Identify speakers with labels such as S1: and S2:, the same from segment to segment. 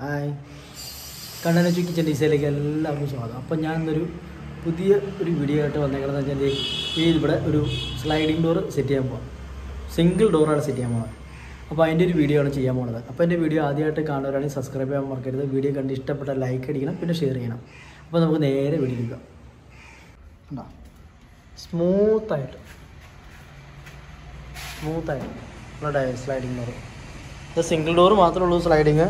S1: Hi. കണ്ണനെ kitchen ഡിസൈനിലേക്ക് എല്ലാവർക്കും സ്വാഗതം. അപ്പം ഞാൻ ഇന്നൊരു പുതിയ ഒരു വീഡിയോ ആയിട്ട് വന്നേക്കണമെന്ന് വെച്ചാൽ ദേ ഈ ഇവിടെ ഒരു സ്ലൈഡിംഗ് ഡോർ സെറ്റ് ചെയ്യാൻ പോകാം സിംഗിൾ ഡോറാണ് സെറ്റ് ചെയ്യാൻ പോകുന്നത് അപ്പോൾ അതിന്റെ ഒരു വീഡിയോ ആണ് ചെയ്യാൻ പോകുന്നത് അപ്പോൾ എന്റെ വീഡിയോ ആദ്യമായിട്ട് കാണുന്നവരാണെങ്കിൽ സബ്സ്ക്രൈബ് ചെയ്യാൻ മറക്കരുത്. വീഡിയോ കണ്ട് ഇഷ്ടപ്പെട്ട ലൈക്ക് അടിക്കണം പിന്നെ ഷെയർ ചെയ്യണം. അപ്പോൾ നമുക്ക് നേരെ വീഡിയോ ഉണ്ടോ സ്മൂത്തായിട്ട് സ്മൂത്തായിട്ട് ഉള്ള സ്ലൈഡിങ് ഡോർ ഇത് സിംഗിൾ ഡോർ മാത്രമേ ഉള്ളൂ സ്ലൈഡിങ്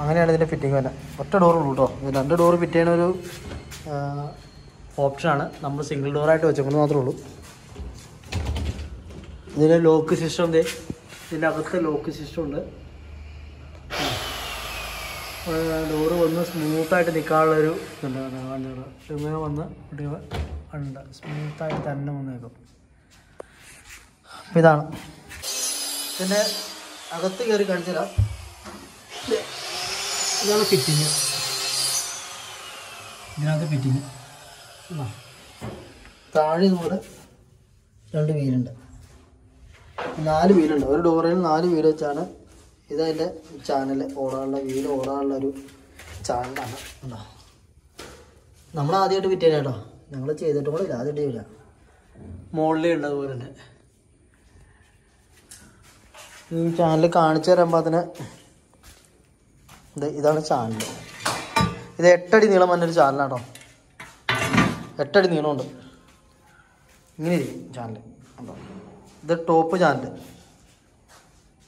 S1: അങ്ങനെയാണ് ഇതിന്റെ ഫിറ്റിംഗ് തന്നെ ഒറ്റ ഡോറുള്ളൂ കേട്ടോ രണ്ട് ഡോറ് ഫിറ്റ് ചെയ്യുന്ന ഒരു ഓപ്ഷനാണ് നമ്മൾ സിംഗിൾ ഡോറായിട്ട് വെച്ചേക്കുന്നത് മാത്രമേ ഉള്ളൂ. ഇതിന് ലോക്ക് സിസ്റ്റം ഉണ്ട് ഇതിന്റെ അകത്ത് ലോക്ക് സിസ്റ്റം ഉണ്ട്. ഡോറ് വന്ന് സ്മൂത്തായിട്ട് നിൽക്കാനുള്ളൊരു ഇതുണ്ട്. ഇങ്ങനെ വന്ന് ഉണ്ട് സ്മൂത്തായിട്ട് തന്നെ വന്ന് നിൽക്കും അപ്പം ഇതാണ്. ഇതിന്റെ അകത്ത് കയറി കാണിച്ചു ദേ, ഇതാണ് ഫിറ്റിങ് ഇതിനകത്ത് ഫിറ്റിങ് താഴെ ഇതുപോലെ രണ്ട് വീലുണ്ട്. നാല് വീലുണ്ട്. ഒരു ഡോറിൽ നാല് വീൽ വെച്ചാണ് ഇതതിന്റെ ചാനൽ ഓടാനുള്ള വീൽ ഓടാനുള്ള ഒരു ചാനലാണ് ഉണ്ടോ നമ്മൾ ആദ്യമായിട്ട് ചെയ്യാൻ കേട്ടോ. ഞങ്ങൾ ചെയ്തിട്ട് കൂടെ ഇല്ല. ആദ്യമായിട്ട് ചെയ്യില്ല മുകളിലേ ഉള്ളതുപോലെ തന്നെ. ഈ ചാനൽ കാണിച്ചു തരുമ്പോൾ അതിന് ഇത് ഇതാണ് ചാനൽ ഇത് എട്ടടി നീളം വന്നൊരു ചാനലാട്ടോ എട്ടടി നീളമുണ്ട്. ഇങ്ങനെ ഇരിക്കും ചാനൽ ഉണ്ടോ ഇത് ടോപ്പ് ചാനൽ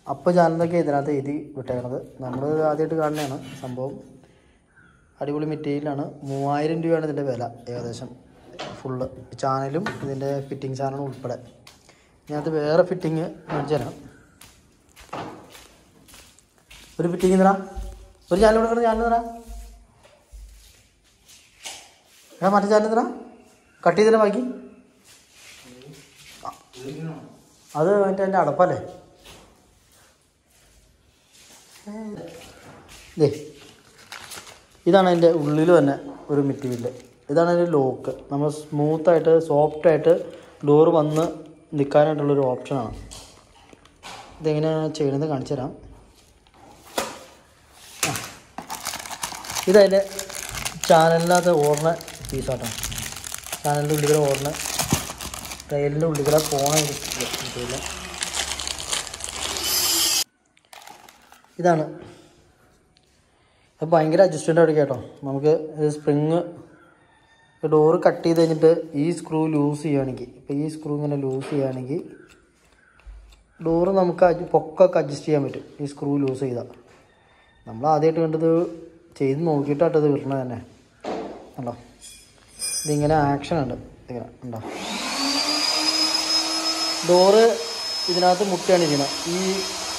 S1: അപ്പ് ചാനലൊക്കെ ഇതിനകത്ത് എഴുതി വിട്ടേക്കണത്. നമ്മൾ ആദ്യമായിട്ട് കാണുന്നതാണ് സംഭവം. അടിപൊളി മെറ്റീരിയലാണ് മൂവായിരം രൂപയാണ് ഇതിന്റെ വില ഏകദേശം. ഫുള്ള് ചാനലും ഇതിന്റെ ഫിറ്റിംഗ് ചാനലും ഉൾപ്പെടെ. ഇതിനകത്ത് വേറെ ഫിറ്റിങ് കാണിച്ചു തരാം ഒരു ഫിറ്റിംഗ് തരാ ഒരു ചാനൽ കൊടുക്കണം ചാനൽ തരാ. എടാ മറ്റേ ചാനൽ തരാ. കട്ട് ചെയ്തിട്ട് ബാക്കി. അത് മറ്റേ എന്റെ അടപ്പല്ലേ? ദേ. ഇതാണ് അതിന്റെ ഉള്ളിൽ തന്നെ ഒരു മെറ്റീരിയൽ ഇതാണ് അതിന്റെ ലോക്ക്. നമ്മൾ സ്മൂത്തായിട്ട് സോഫ്റ്റായിട്ട് ഡോറ് വന്ന് നിൽക്കാനായിട്ടുള്ളൊരു ഓപ്ഷനാണ് ഇതെങ്ങനെയാണ് ചെയ്യണമെന്ന് കാണിച്ചു തരാം. ഇതതിന്റെ ചാനലിനകത്ത് ഓടുന്ന പീസാട്ടോ. ചാനലിന്റെ ഉള്ളിൽ ഓടുന്ന ടൈലിന്റെ ഉള്ളിൽ കൂടെ ഇതാണ്. അത് ഭയങ്കര അഡ്ജസ്റ്റ്മെന്റ് അവിടെ കേട്ടോ. നമുക്ക് സ്പ്രിങ് ഡോറ് കട്ട് ചെയ്ത് കഴിഞ്ഞിട്ട് ഈ സ്ക്രൂ ലൂസ് ചെയ്യുകയാണെങ്കിൽ ഇപ്പോൾ ഈ സ്ക്രൂ ഇങ്ങനെ ലൂസ് ചെയ്യുകയാണെങ്കിൽ ഡോറ് നമുക്ക് പൊക്കൊക്കെ അഡ്ജസ്റ്റ് ചെയ്യാൻ പറ്റും. ഈ സ്ക്രൂ ലൂസ് ചെയ്താൽ നമ്മൾ ആദ്യമായിട്ട് കണ്ടത് ചെയ്ത് നോക്കിയിട്ടാട്ടോ ഇത് വിടണത് തന്നെ. ഉണ്ടോ ഇതിങ്ങനെ ആക്ഷൻ ഉണ്ട്. ഇങ്ങനെ ഉണ്ടോ ഡോറ് ഇതിനകത്ത് മുട്ടയാണ് ഇരിക്കുന്നത്. ഈ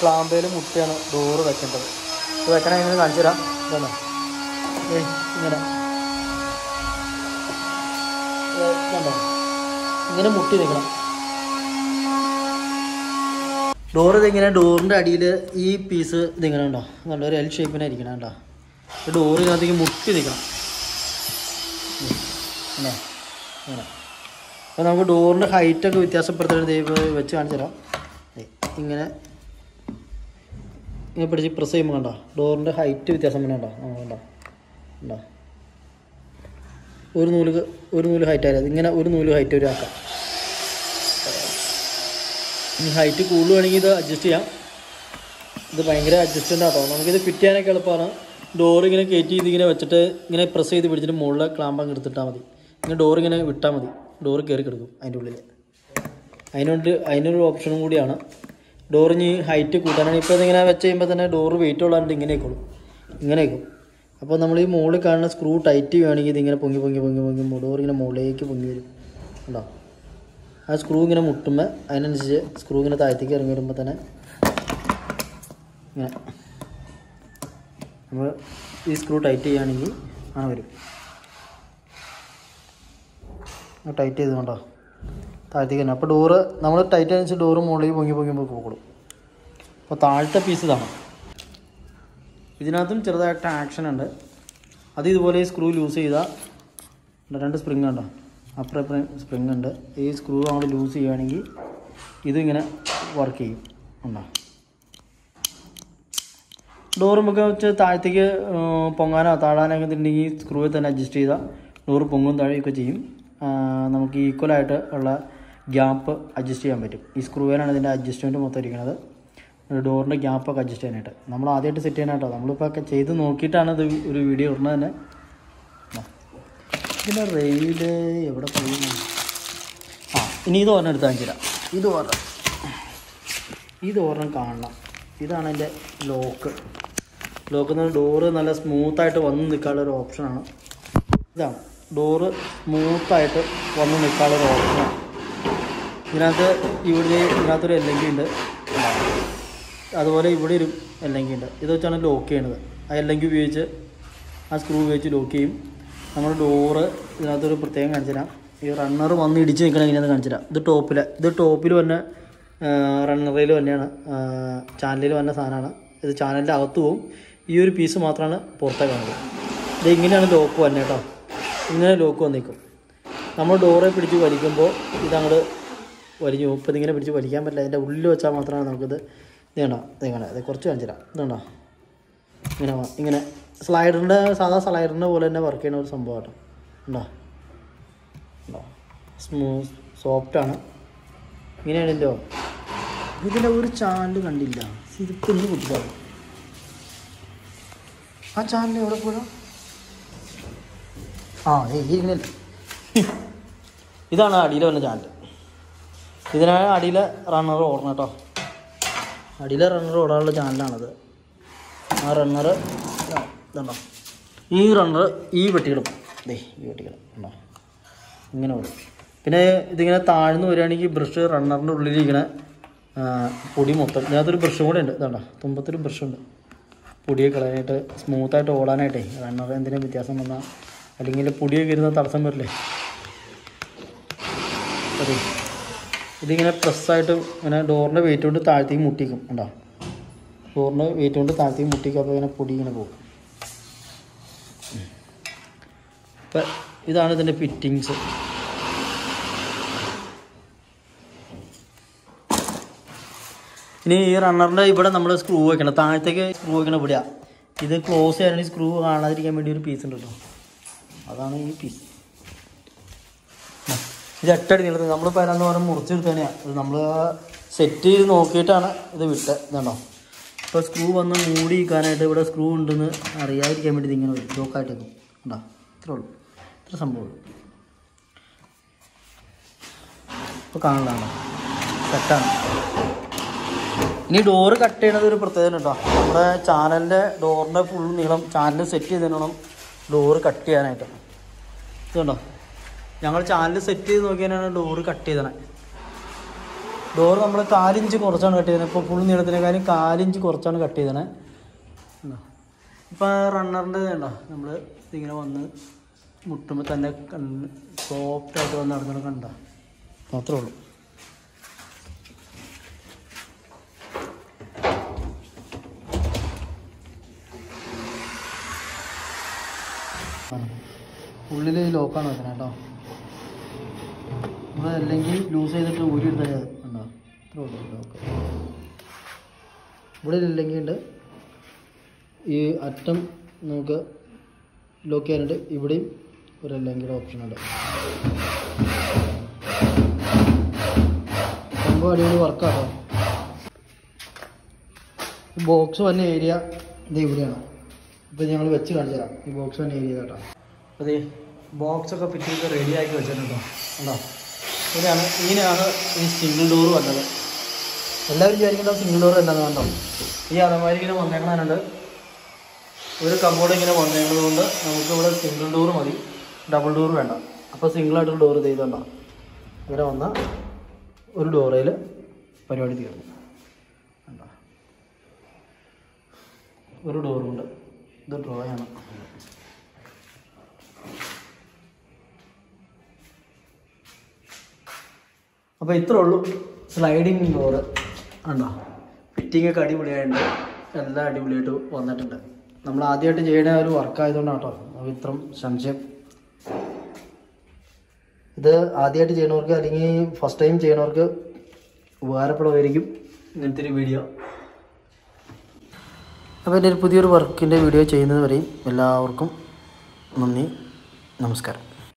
S1: ക്ലാമ്പയിൽ മുട്ടയാണ് ഡോറ് വെക്കേണ്ടത്. ഇത് വെക്കണ ഇങ്ങനെ കാണിച്ചു തരാം. ഇതാണ്. ഏയ് ഇങ്ങനെ. ഇതുണ്ടോ? ഇങ്ങനെ മുട്ടി നിൽക്കണം. ഡോറ് ഇതിങ്ങനെ ഡോറിന്റെ അടിയിൽ ഈ പീസ് ഇതിങ്ങനെ ഉണ്ടോ? കണ്ടോ ഒരു എൽ ഷേപ്പിനായിരിക്കണം കേട്ടോ ഈ ഡോറ് ഇതിനകത്തേക്ക് മുട്ടി നിൽക്കണം അല്ലേ അങ്ങനെ അപ്പോൾ നമുക്ക് ഡോറിന്റെ ഹൈറ്റൊക്കെ വ്യത്യാസപ്പെടുത്താൻ ദൈവം വെച്ച് കാണിച്ചു തരാം. ഇങ്ങനെ. ഇങ്ങനെ പിടിച്ച് പ്രസ് ചെയ്യുമ്പോൾ കണ്ടോ? ഡോറിന്റെ ഹൈറ്റ് വ്യത്യാസം തന്നെ ഉണ്ടോ ആ കണ്ടോ? ഉണ്ടോ ഒരു നൂൽ ഒരു നൂൽ ഹൈറ്റ് ആയാലും ഇങ്ങനെ ഒരു നൂൽ ഹൈറ്റ് ഒരു ആക്കാം. ഇനി ഹൈറ്റ് കൂടുകയാണെങ്കിൽ ഇത് അഡ്ജസ്റ്റ് ചെയ്യാം. ഇത് ഭയങ്കര അഡ്ജസ്റ്റന്റ് ആട്ടോ. നമുക്കിത് ഫിറ്റ് ചെയ്യാനൊക്കെ എളുപ്പമാണ്. ഡോർ ഇങ്ങനെ കയറ്റി ഇതിങ്ങനെ വെച്ചിട്ട് ഇങ്ങനെ പ്രസ് ചെയ്ത് പിടിച്ചിട്ട് മുകളിൽ ക്ലാമ്പ് എടുത്തിട്ടാൽ മതി. ഇങ്ങനെ ഡോർ ഇങ്ങനെ വിട്ടാൽ മതി. ഡോർ കയറി കിടക്കും അതിന്റെ ഉള്ളിൽ അതിനുണ്ട് അതിനൊരു ഓപ്ഷനും കൂടിയാണ്. ഡോർ ഇനി ഹൈറ്റ് കൂട്ടാനാണ്. ഇപ്പോൾ ഇതിങ്ങനെ വെച്ച് കഴിയുമ്പോൾ തന്നെ ഡോർ വെയിറ്റ് ഉള്ളതുകൊണ്ട് ഇങ്ങനെ ആയിക്കോളും. ഇങ്ങനെ ആയിക്കും അപ്പോൾ നമ്മൾ ഈ മുകളിൽ കാണുന്ന സ്ക്രൂ ടൈറ്റ് ചെയ്യുകയാണെങ്കിൽ ഇതിങ്ങനെ പൊങ്ങി പൊങ്ങി പൊങ്ങി പൊങ്ങി ഡോർ ഇങ്ങനെ മുകളിലേക്ക് പൊങ്ങി വരും. ഉണ്ടോ ആ സ്ക്രൂ ഇങ്ങനെ മുട്ടുമ്പോൾ അതിനനുസരിച്ച് സ്ക്രൂ ഇങ്ങനെ താഴത്തേക്ക് ഇറങ്ങി വരുമ്പോൾ തന്നെ ഇങ്ങനെ നമ്മൾ ഈ സ്ക്രൂ ടൈറ്റ് ചെയ്യുകയാണെങ്കിൽ അങ്ങനെ വരും. ടൈറ്റ് ചെയ്ത് കൊണ്ടോ? താഴത്തേക്ക് തന്നെ. അപ്പോൾ ഡോറ് നമ്മൾ ടൈറ്റ് അനുസരിച്ച് ഡോറ് മുകളിൽ പൊങ്ങി പൊങ്ങി പോകും അപ്പോൾ താഴത്തെ പീസ് ഇതാണ്. ഇതിനകത്തും ചെറുതായിട്ട് ആക്ഷൻ ഉണ്ട്. അത് ഇതുപോലെ ഈ സ്ക്രൂ ലൂസ് ചെയ്താൽ രണ്ട് സ്പ്രിങ് ഉണ്ടോ അപ്പുറം ഇപ്പുറം സ്പ്രിങ് ഉണ്ട്. ഈ സ്ക്രൂ നമ്മൾ ലൂസ് ചെയ്യുകയാണെങ്കിൽ ഇതിങ്ങനെ വർക്ക് ചെയ്യും. ഉണ്ടോ ഡോർ നമുക്ക് വെച്ച് താഴത്തേക്ക് പൊങ്ങാനോ താഴാനോ ഒക്കെ ഉണ്ടെങ്കിൽ സ്ക്രൂവിൽ തന്നെ അഡ്ജസ്റ്റ് ചെയ്താൽ ഡോറ് പൊങ്ങും താഴെയൊക്കെ ചെയ്യും. നമുക്ക് ഈക്വലായിട്ട് ഉള്ള ഗ്യാപ്പ് അഡ്ജസ്റ്റ് ചെയ്യാൻ പറ്റും. ഈ സ്ക്രൂവിലാണ് ഇതിന്റെ അഡ്ജസ്റ്റ്മെന്റ് മൊത്തം ഇരിക്കുന്നത്. ഡോറിന്റെ ഗ്യാപ്പൊക്കെ അഡ്ജസ്റ്റ് ചെയ്യാനായിട്ട്. നമ്മൾ ആദ്യമായിട്ട് സെറ്റ് ചെയ്യാനായിട്ടോ നമ്മളിപ്പോൾ ഒക്കെ ചെയ്ത് നോക്കിയിട്ടാണ് ഇത് ഒരു വീഡിയോ ഇടുന്നത് തന്നെ. ഇതിന്റെ റെയിൽ എവിടെ പോയി ആ ഇനി ഇത് ഒരെണ്ണം എടുത്താൽ ചില തരാം ഇത് ഒരെണ്ണം. ഇത് ഒരെണ്ണം കാണണം. ഇതാണ് എന്റെ ലോക്ക് ലോക്ക് എന്ന് ഡോറ് നല്ല സ്മൂത്തായിട്ട് വന്ന് നിൽക്കാനുള്ള ഒരു ഓപ്ഷനാണ്. ഇതാണ്. ഡോറ് സ്മൂത്തായിട്ട് വന്ന് നിൽക്കാനുള്ള ഒരു ഓപ്ഷനാണ്. ഇതിനകത്ത് ഇവിടെ ഇതിനകത്തൊരു എല്ലെങ്കി ഉണ്ട്. അതുപോലെ ഇവിടെ ഒരു എല്ലെങ്കി ഉണ്ട്. ഇത് വെച്ചാണ് ലോക്ക് ചെയ്യണത്. ആ എല്ലെങ്കി ഉപയോഗിച്ച് ആ സ്ക്രൂ ഉപയോഗിച്ച് ലോക്ക് ചെയ്യും. നമ്മുടെ ഡോറ് ഇതിനകത്തൊരു പ്രത്യേകം കാണിച്ചു തരാം. ഈ റണ്ണർ വന്ന് ഇടിച്ച് നിൽക്കണ എങ്ങനെയാണെന്ന് കാണിച്ചു തരാം. ഇത് ടോപ്പിൽ ഇത് ടോപ്പിൽ വന്ന റണ്ണറിൽ തന്നെയാണ് ചാനലിൽ വന്ന സാധനമാണ്. ഇത് ചാനലിന്റെ അകത്ത് പോവും. ഈ ഒരു പീസ് മാത്രമാണ് പുറത്തേക്ക് കാണുന്നത് ഇത് ഇങ്ങനെയാണ് ലോക്ക് വന്നത് കേട്ടോ ഇങ്ങനെ ലോക്ക് വന്നിരിക്കും നമ്മൾ ഡോറെ പിടിച്ച് വലിക്കുമ്പോൾ ഇതങ്ങോട്ട് വലിഞ്ഞു ഇപ്പം ഇതിങ്ങനെ പിടിച്ച് വലിക്കാൻ പറ്റില്ല. അതിന്റെ ഉള്ളിൽ വെച്ചാൽ മാത്രമാണ് നമുക്കിത് ഇത് കണ്ടോ? അത് കുറച്ച് കാണിച്ചു തരാം ഇങ്ങനെ ഇങ്ങനെ സ്ലൈഡറിന്റെ സാധാ സ്ലൈഡറിന്റെ പോലെ തന്നെ വർക്ക് ചെയ്യുന്ന ഒരു സംഭവം കേട്ടോ. ഉണ്ടോ ഉണ്ടോ സ്മൂത്ത് സോഫ്റ്റാണ് ഇങ്ങനെയാണ് ഇതിന്റെ ഇതിന്റെ ഒരു ചാനൽ കണ്ടില്ല. ഇതിപ്പോൾ ഇന്ന് കുട്ടിക്കാണ് ആ ചാനൽ എവിടെ പോലും ആ ഏയ് ഇരിക്കണില്ല ഇതാണ് അടിയിൽ വന്ന ചാനൽ. ഇതിനാണ് അടിയിലെ റണ്ണർ ഓടണം കേട്ടോ. അടിയിലെ റണ്ണർ ഓടാനുള്ള ചാനലാണത്. ആ റണ്ണർ ഇതുണ്ടോ? ഈ റണ്ണർ ഈ വെട്ടികളും ദേ ഈ വെട്ടികളും ഉണ്ടോ? ഇങ്ങനെ ഓടും. പിന്നെ ഇതിങ്ങനെ താഴ്ന്നു വരികയാണെങ്കിൽ ബ്രഷ് റണ്ണറിന്റെ ഉള്ളിലിരിക്കണ പൊടി മൊത്തം. ഇതിനകത്തൊരു ബ്രഷും കൂടെ ഉണ്ട്. ഇതുണ്ടോ തുമ്പത്തൊരു ബ്രഷുണ്ട് പൊടിയൊക്കെ കളയാനായിട്ട് സ്മൂത്തായിട്ട് ഓടാനായിട്ടേ റണ്ണർ എന്തിനും വ്യത്യാസം വന്നാൽ അല്ലെങ്കിൽ പൊടിയൊക്കെ ഇരുന്ന തടസ്സം വരില്ലേ? അതെ. ഇതിങ്ങനെ പ്രസ്സായിട്ട് ഇങ്ങനെ ഡോറിന്റെ വെയിറ്റ് കൊണ്ട് താഴത്തേക്ക് മുട്ടിക്കും ഉണ്ടോ ഡോറിന്റെ വെയിറ്റ് കൊണ്ട് താഴ്ത്തി മുട്ടിക്കും അപ്പോൾ ഇങ്ങനെ പൊടി ഇങ്ങനെ പോകും. അപ്പം ഇതാണ് ഇതിന്റെ ഫിറ്റിങ്സ് ഇനി ഈ റണ്ണറിന്റെ ഇവിടെ നമ്മൾ സ്ക്രൂ വെക്കണം താഴത്തേക്ക് സ്ക്രൂ വെക്കണം ഇവിടെയാ. ഇത് ക്ലോസ് ചെയ്യാനും സ്ക്രൂ കാണാതിരിക്കാൻ വേണ്ടി ഒരു പീസ് ഉണ്ട് അതാണ് ഈ പീസ് ഇത് എട്ടടി നീളത്തിൽ. നമ്മളിപ്പോൾ അതിനകത്ത് പറഞ്ഞാൽ മുറിച്ചെടുത്ത് തന്നെയാണ് ഇത് നമ്മൾ സെറ്റ് ചെയ്ത് നോക്കിയിട്ടാണ് ഇത് വിട്ടത്. ഇതാണോ ഇപ്പോൾ സ്ക്രൂ വന്ന് മൂടി നിൽക്കാനായിട്ട് ഇവിടെ സ്ക്രൂ ഉണ്ടെന്ന് അറിയാതിരിക്കാൻ വേണ്ടി ഇതിങ്ങനെ വരും ലോക്കായിട്ട് വെക്കും ഉണ്ടോ ഇത്രേ ഉള്ളൂ. ഇത്ര സംഭവം ഇപ്പോൾ കാണുന്നതാണോ. സെറ്റാണ് ഇനി ഡോറ് കട്ട് ചെയ്യണത് ഒരു പ്രത്യേകത കേട്ടോ നമ്മുടെ ചാനലിന്റെ ഡോറിന്റെ ഫുൾ നീളം ചാനൽ സെറ്റ് ചെയ്ത് വേണം ഡോറ് കട്ട് ചെയ്യാനായിട്ട് ഇതുണ്ടോ ഞങ്ങൾ ചാനൽ സെറ്റ് ചെയ്ത് നോക്കിയാണ് ഡോറ് കട്ട് ചെയ്തത് ഡോറ് നമ്മൾ കാലിഞ്ച് കുറച്ചാണ് കട്ട് ചെയ്തത് ഇപ്പോൾ ഫുൾ നീളത്തിനേക്കാളും കാലിഞ്ച് കുറച്ചാണ് കട്ട് ചെയ്തത് ഇപ്പോൾ റണ്ണറിന്റെ ഉണ്ടോ നമ്മൾ ഇങ്ങനെ വന്ന് മുട്ടുമ്പോൾ തന്നെ സോഫ്റ്റായിട്ട് വന്ന് നടക്കണം കണ്ട? മാത്രമേ ഉള്ളൂ. ഉള്ളിൽ ലോക്കാണ് വെക്കണം കേട്ടോ നമ്മൾ അല്ലെങ്കിൽ ലൂസ് ചെയ്തിട്ട് ഊരി എടുത്താൽ ഉണ്ടോ? ഇത്ര ലോക്ക് ഇല്ലെങ്കിൽ ഉണ്ട്. ഈ അറ്റം നമുക്ക് ലോക്ക് ചെയ്യാനുണ്ട്. ഇവിടെയും ഒരു അല്ലെങ്കിൽ ഓപ്ഷൻ ഉണ്ട്. സംഭവം അടിപൊളി വർക്കാട്ടോ ബോക്സ് വന്ന ഏരിയ ഇത് ഇവിടെയാണ്. ഇപ്പം ഞങ്ങൾ വെച്ച് കാണിച്ചു തരാം ഈ ബോക്സ് തന്നെ ഏരിയ കേട്ടോ അതെ ബോക്സ് ഒക്കെ ഫിറ്റ് ചെയ്ത് റെഡി ആക്കി വെച്ചിട്ടുണ്ടോ ഉണ്ടോ ഇങ്ങനെയാണ് ഈ സിംഗിൾ ഡോർ വന്നത്. എല്ലാവരും വിചാരിക്കുന്ന സിംഗിൾ ഡോർ എന്താണെന്ന് കണ്ടോ? ഈ അലമാരി ഇങ്ങനെ വന്നേക്കണുണ്ട് ഒരു കമ്പോർഡ് ഇങ്ങനെ വന്നേക്കുന്നത് കൊണ്ട് നമുക്ക് ഇവിടെ സിംഗിൾ ഡോർ മതി ഡബിൾ ഡോർ വേണ്ട അപ്പോൾ സിംഗിളായിട്ടൊരു ഡോർ ചെയ്തുണ്ടോ ഇവിടെ വന്ന ഒരു ഡോറയിൽ പരിപാടി തീർന്നു. ഒരു ഡോറുണ്ട് ഇത് ഡ്രോയാണ് അപ്പോൾ ഇത്രേ ഉള്ളൂ. സ്ലൈഡിങ് ഡോറ് ഉണ്ടോ ഫിറ്റിംഗ് ഒക്കെ അടിപൊളിയായിട്ടുണ്ട്. എല്ലാം അടിപൊളിയായിട്ട് വന്നിട്ടുണ്ട്. നമ്മൾ ആദ്യമായിട്ട് ചെയ്യണ ഒരു വർക്ക് ആയതുകൊണ്ടാണ് കേട്ടോ. നമുക്ക് ഇത്രയും സംശയം. ഇത് ആദ്യമായിട്ട് ചെയ്യണവർക്ക് അല്ലെങ്കിൽ ഫസ്റ്റ് ടൈം ചെയ്യണവർക്ക് ഉപകാരപ്പെടുമായിരിക്കും ഇങ്ങനത്തെ ഒരു വീഡിയോ അപ്പോൾ എന്റെ ഒരു പുതിയൊരു വർക്കിന്റെ വീഡിയോ ചെയ്യുന്നത് വരെയും എല്ലാവർക്കും നന്ദി. നമസ്കാരം.